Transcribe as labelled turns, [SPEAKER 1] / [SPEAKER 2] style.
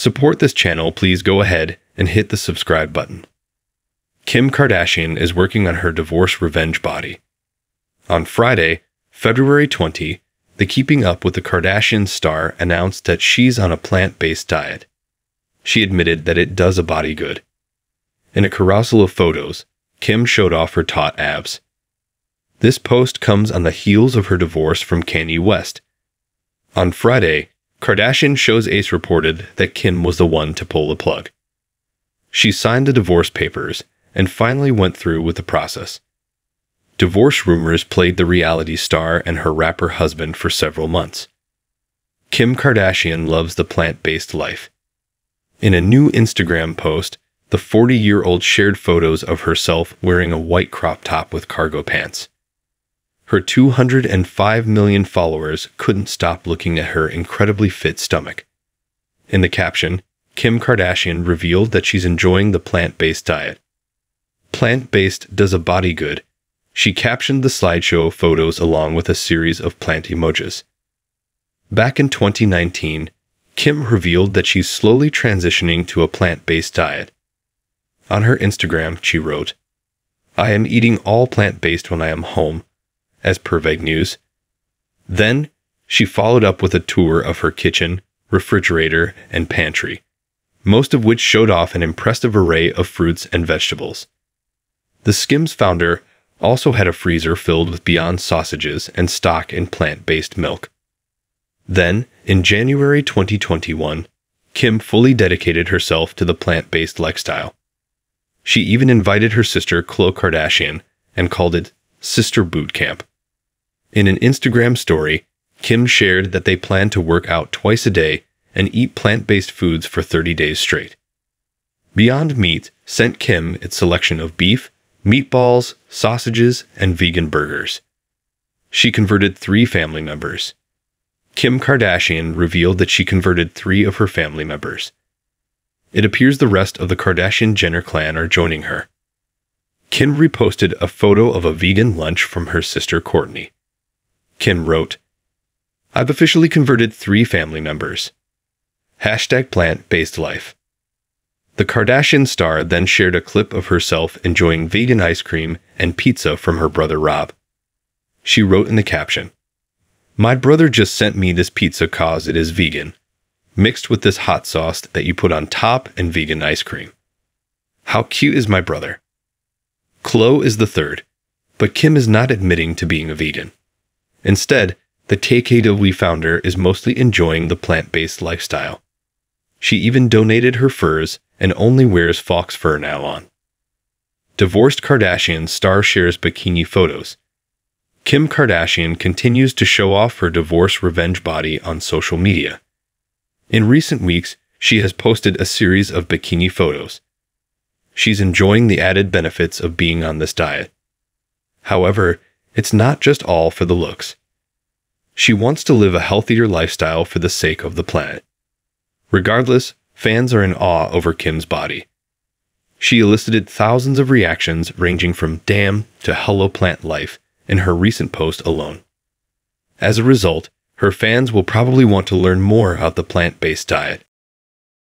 [SPEAKER 1] support this channel, please go ahead and hit the subscribe button. Kim Kardashian is working on her divorce revenge body. On Friday, February 20, the Keeping Up with the Kardashians star announced that she's on a plant based diet. She admitted that it does a body good. In a carousel of photos, Kim showed off her taut abs. This post comes on the heels of her divorce from Kanye West. On Friday, Kardashian Shows Ace reported that Kim was the one to pull the plug. She signed the divorce papers and finally went through with the process. Divorce rumors played the reality star and her rapper husband for several months. Kim Kardashian loves the plant based life. In a new Instagram post, the 40 year old shared photos of herself wearing a white crop top with cargo pants. Her 205 million followers couldn't stop looking at her incredibly fit stomach. In the caption, Kim Kardashian revealed that she's enjoying the plant based diet. Plant based does a body good. She captioned the slideshow photos along with a series of plant emojis. Back in 2019, Kim revealed that she's slowly transitioning to a plant based diet. On her Instagram, she wrote, I am eating all plant based when I am home, as per Veg News. Then, she followed up with a tour of her kitchen, refrigerator, and pantry, most of which showed off an impressive array of fruits and vegetables. The Skims founder also had a freezer filled with Beyond sausages and stock in plant based milk. Then, in January 2021, Kim fully dedicated herself to the plant based lifestyle. She even invited her sister Khloe Kardashian and called it Sister Boot Camp. In an Instagram story, Kim shared that they plan to work out twice a day and eat plant based foods for 30 days straight. Beyond Meat sent Kim its selection of beef, meatballs, sausages, and vegan burgers. She converted three family members. Kim Kardashian revealed that she converted three of her family members. It appears the rest of the Kardashian Jenner clan are joining her. Kim reposted a photo of a vegan lunch from her sister Kourtney. Kim wrote, I've officially converted three family members. Hashtag plant based life. The Kardashian star then shared a clip of herself enjoying vegan ice cream and pizza from her brother Rob. She wrote in the caption, My brother just sent me this pizza cause it is vegan mixed with this hot sauce that you put on top and vegan ice cream. How cute is my brother? Khloe is the third, but Kim is not admitting to being a vegan. Instead, the KKW founder is mostly enjoying the plant based lifestyle. She even donated her furs and only wears fox fur now on. Divorced Kardashian star shares bikini photos. Kim Kardashian continues to show off her divorce revenge body on social media. In recent weeks, she has posted a series of bikini photos. She's enjoying the added benefits of being on this diet. However, it's not just all for the looks. She wants to live a healthier lifestyle for the sake of the planet. Regardless, fans are in awe over Kim's body. She elicited thousands of reactions ranging from damn to hello plant life in her recent post alone. As a result, her fans will probably want to learn more about the plant based diet.